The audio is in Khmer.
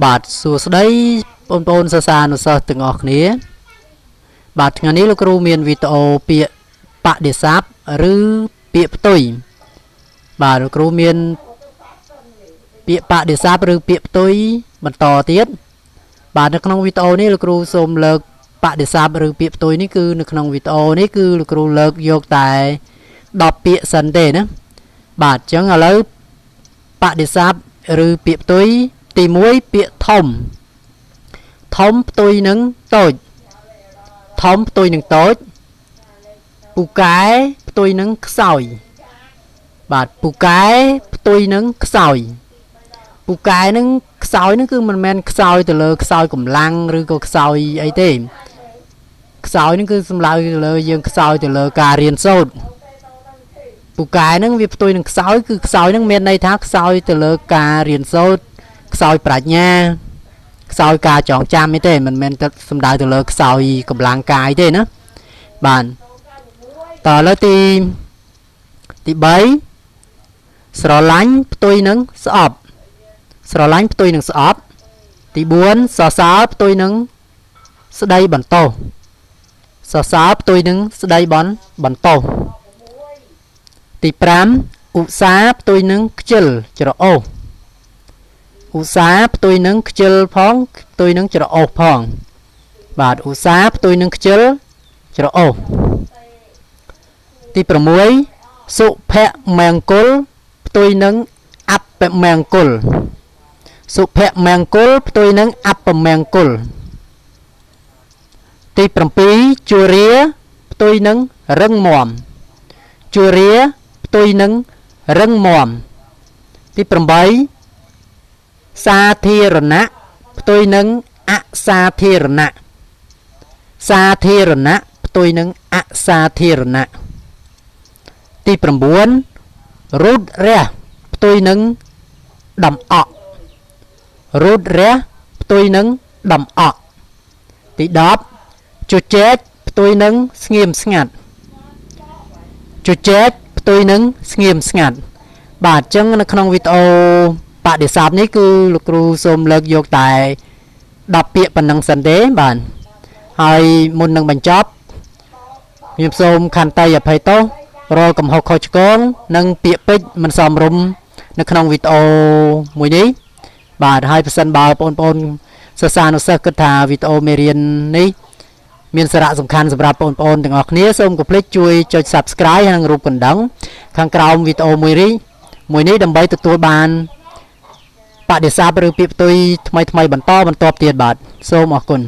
បាទសួស្តីបងប្អូនសិស្សានុសិស្សទាំងអស់គ្នា បាទថ្ងៃនេះលោកគ្រូមានវីដេអូពាក្យបដិស័ព្ទឬពាក្យផ្ទុយបាទលោកគ្រូមានពាក្យបដិស័ព្ទឬពាក្យផ្ទុយបន្តទៀតបាទនៅក្នុងវីដេអូនេះលោកគ្រូសូមលើកបដិស័ព្ទឬពាក្យផ្ទុយនេះគឺនៅក្នុងវីដេអូនេះគឺលោកគ្រូលើកយកតែ10ពាក្យសិនទេណាបាទអញ្ចឹងឥឡូវបដិស័ព្ទឬពាក្យផ្ទុយ ទី1ពាក្យធំ ធំផ្ទុយនឹងតូចធំផ្ទុយនឹងតូចពូកែផ្ទុយនឹងខ្សោយបាទពូកែផ្ទុយនឹងខ្សោយពូកែនឹងខ្សោយនឹងគឺមិនមែនខ្សោយទៅលើខ្សោយកម្លាំងឬក៏ខ្សោយអីទេខ្សោយនឹងគឺសំដៅទៅលើយើងខ្សោយទៅលើការរៀនសូត្រពូកែនឹងវាផ្ទុយនឹងខ្សោយគឺខ្សោយនឹងមានន័យថាខ្សោយទៅលើការរៀនសូត្រ ខ្សោយប្រាជ្ញាខ្សោយការចងចាំទេមិនមែនទៅសំដៅទៅលើខ្សោយកម្លាំងកាយទេណាបាទតឥឡូវទីទី3ស្រឡាញ់ផ្ទុយនឹងស្អប់ស្រឡាញ់ផ្ទុយនឹងស្អប់ទី4សរសើរផ្ទុយនឹងស្ដីបន្តោសរសើរផ្ទុយនឹងស្ដីបន់បន្តោទី5ឧស្សាហ៍ផ្ទុយនឹងខ្ជិលច្រអូស ឧស្សាហ៍ផ្ទុយនឹងខ្ជិលផងផ្ទុយនឹងច្រអូសផង បាទឧស្សាហ៍ផ្ទុយនឹងខ្ជិលច្រអូសទី6សុភមង្គលផ្ទុយនឹងអពមង្គលសុភមង្គលផ្ទុយនឹងអពមង្គលទី7ជរាផ្ទុយនឹងរឹងមាំជរាផ្ទុយនឹងរឹងមាំទី8 សាធារណៈផ្ទុយនឹងអសាធារណៈសាធារណៈផ្ទុយនឹងអសាធារណៈទី9រូតរះផ្ទុយនឹងដំអក់រូតរះផ្ទុយនឹងដំអក់ទី10ជជែកផ្ទុយនឹងស្ងៀមស្ងាត់ជជែកផ្ទុយនឹងស្ងៀមស្ងាត់បាទអញ្ចឹងនៅក្នុងវីដេអូ បដិសពនេះគឺលោកគ្រូសូមលើកយកតែ10ពាក្យប៉ុណ្ណឹងសិនទេបាទហើយមុននឹងបញ្ចប់ខ្ញុំសូមខន្តីអភ័យទោសរាល់កំហុសខុសឆ្គងនិងពាក្យពេចន៍មិនសមរម្យនៅក្នុងវីដេអូមួយនេះបាទហើយប្រសិនបើបងប្អូនសិស្សានុសិស្សគិតថាវីដេអូមេរៀននេះមានសារៈសំខាន់សម្រាប់បងប្អូនទាំងអស់គ្នាសូមកុំភ្លេចជួយចុច Subscribe និងរូបកណ្ដឹងខាងក្រោមវីដេអូមួយនេះមួយនេះដើម្បីទទួលបាន បដិសេធឬពាក្យផ្ទុយថ្មីថ្មីបន្តបន្តទៀតបាទសូមអរគុណ